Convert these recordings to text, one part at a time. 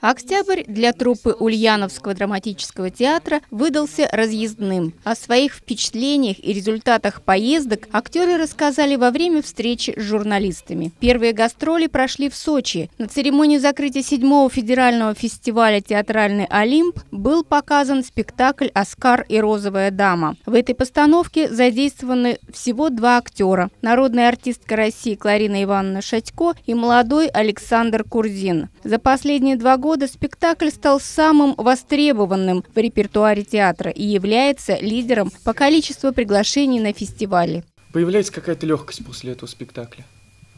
Октябрь для труппы Ульяновского драматического театра выдался разъездным. О своих впечатлениях и результатах поездок актеры рассказали во время встречи с журналистами. Первые гастроли прошли в Сочи. На церемонии закрытия седьмого федерального фестиваля «Театральный Олимп» был показан спектакль «Оскар и розовая дама». В этой постановке задействованы всего два актера – народная артистка России Кларина Ивановна Шатько и молодой Александр Курзин. За последние два года года спектакль стал самым востребованным в репертуаре театра и является лидером по количеству приглашений на фестивале. Появляется какая-то легкость после этого спектакля.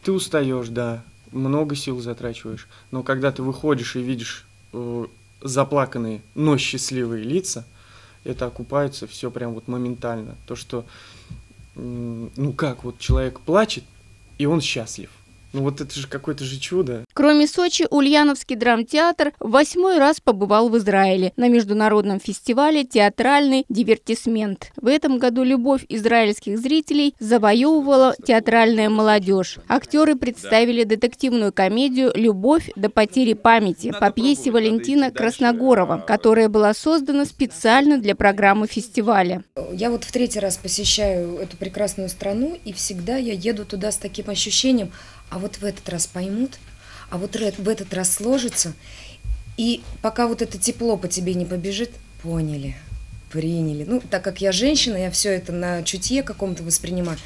Ты устаешь, да, много сил затрачиваешь, но когда ты выходишь и видишь э, заплаканные, но счастливые лица, это окупается все прям вот моментально. То, что, ну как, вот человек плачет, и он счастлив. Ну вот это же какое-то же чудо. Кроме Сочи, Ульяновский драмтеатр восьмой раз побывал в Израиле на международном фестивале «Театральный дивертисмент». В этом году любовь израильских зрителей завоевывала театральная молодежь. Актеры представили детективную комедию «Любовь до потери памяти» по пьесе Валентина Красногорова, которая была создана специально для программы фестиваля. Я вот в третий раз посещаю эту прекрасную страну, и всегда я еду туда с таким ощущением – а вот в этот раз поймут, а вот в этот раз сложится, и пока вот это тепло по тебе не побежит, поняли, приняли. Ну, так как я женщина, я все это на чутье каком-то воспринимаю.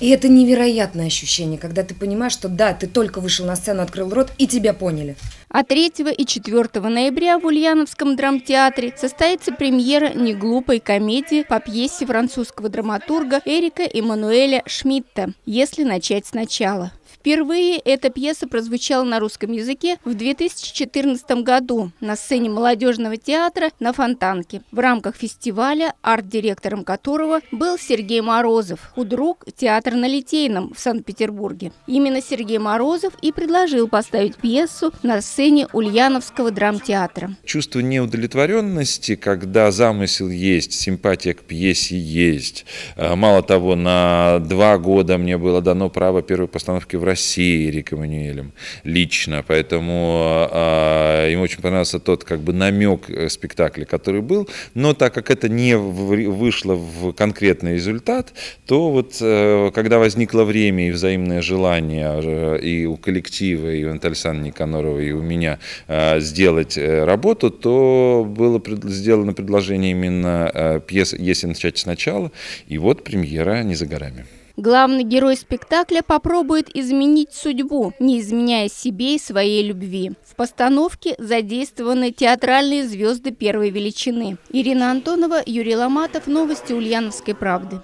И это невероятное ощущение, когда ты понимаешь, что да, ты только вышел на сцену, открыл рот, и тебя поняли. А 3 и 4 ноября в Ульяновском драмтеатре состоится премьера неглупой комедии по пьесе французского драматурга Эрика Эммануэля Шмидта «Если начать сначала». Впервые эта пьеса прозвучала на русском языке в 2014 году на сцене молодежного театра на Фонтанке в рамках фестиваля, арт-директором которого был Сергей Морозов, худрук театра на Литейном в Санкт-Петербурге. Именно Сергей Морозов и предложил поставить пьесу на сцене Ульяновского драмтеатра. Чувство неудовлетворенности, когда замысел есть, симпатия к пьесе есть. А, мало того, на два года мне было дано право первой постановки в России Эриком Эммануэлем лично, поэтому э, ему очень понравился тот как бы намек э, спектакля, который был, но так как это не вышло в конкретный результат, то вот э, когда возникло время и взаимное желание э, и у коллектива, и у Натальи Александровны Никаноровой, и у меня э, сделать э, работу, то было пред, сделано предложение именно э, пьесы «Если начать сначала», и вот премьера не за горами. Главный герой спектакля попробует изменить судьбу, не изменяя себе и своей любви. В постановке задействованы театральные звезды первой величины. Ирина Антонова, Юрий Ломатов, Новости Ульяновской правды.